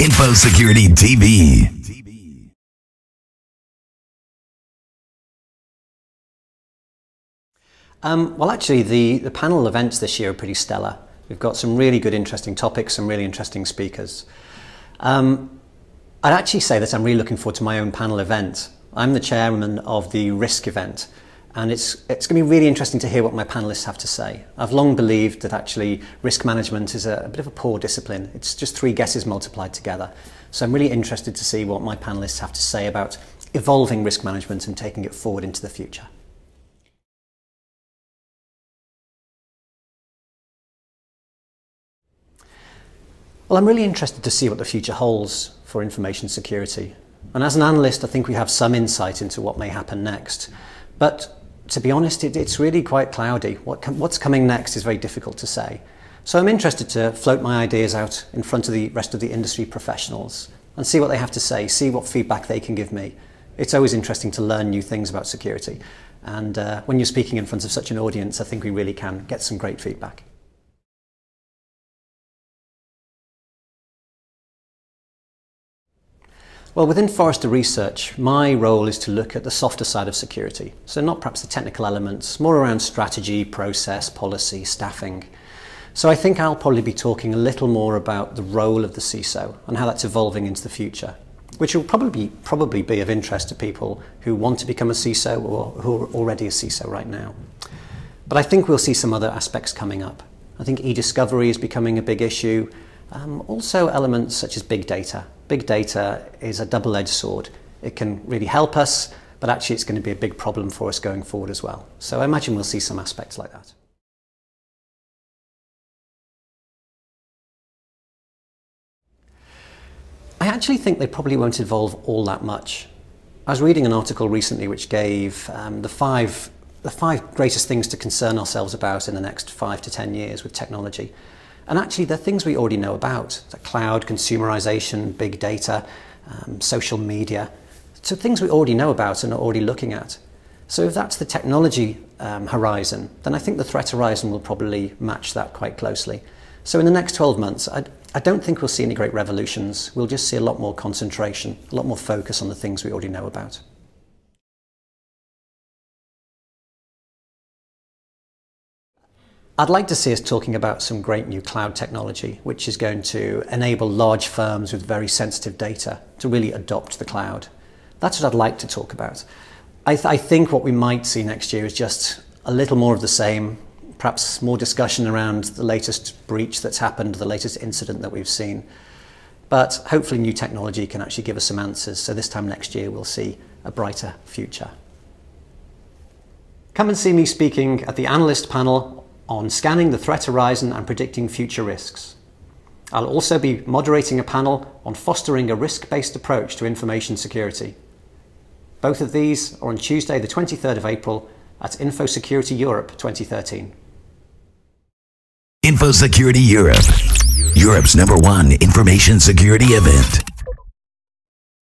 Info Security TV. Um, well, actually, the, the panel events this year are pretty stellar. We've got some really good, interesting topics, some really interesting speakers. Um, I'd actually say that I'm really looking forward to my own panel event. I'm the chairman of the risk event, and it's, it's going to be really interesting to hear what my panelists have to say. I've long believed that actually risk management is a, a bit of a poor discipline. It's just three guesses multiplied together. So I'm really interested to see what my panelists have to say about evolving risk management and taking it forward into the future. Well, I'm really interested to see what the future holds for information security. And as an analyst, I think we have some insight into what may happen next. But to be honest, it, it's really quite cloudy. What com what's coming next is very difficult to say. So I'm interested to float my ideas out in front of the rest of the industry professionals and see what they have to say, see what feedback they can give me. It's always interesting to learn new things about security. And uh, when you're speaking in front of such an audience, I think we really can get some great feedback. Well, within Forrester Research, my role is to look at the softer side of security. So not perhaps the technical elements, more around strategy, process, policy, staffing. So I think I'll probably be talking a little more about the role of the CISO and how that's evolving into the future, which will probably, probably be of interest to people who want to become a CISO or who are already a CISO right now. But I think we'll see some other aspects coming up. I think e-discovery is becoming a big issue. Um, also elements such as big data. Big data is a double-edged sword. It can really help us, but actually it's going to be a big problem for us going forward as well. So I imagine we'll see some aspects like that. I actually think they probably won't evolve all that much. I was reading an article recently which gave um, the five the five greatest things to concern ourselves about in the next five to ten years with technology. And actually, they're things we already know about the cloud, consumerization, big data, um, social media. So, things we already know about and are already looking at. So, if that's the technology um, horizon, then I think the threat horizon will probably match that quite closely. So, in the next 12 months, I, I don't think we'll see any great revolutions. We'll just see a lot more concentration, a lot more focus on the things we already know about. I'd like to see us talking about some great new cloud technology, which is going to enable large firms with very sensitive data to really adopt the cloud. That's what I'd like to talk about. I, th I think what we might see next year is just a little more of the same, perhaps more discussion around the latest breach that's happened, the latest incident that we've seen. But hopefully new technology can actually give us some answers. So this time next year, we'll see a brighter future. Come and see me speaking at the analyst panel on scanning the threat horizon and predicting future risks. I'll also be moderating a panel on fostering a risk-based approach to information security. Both of these are on Tuesday the 23rd of April at InfoSecurity Europe 2013. InfoSecurity Europe, Europe's number one information security event.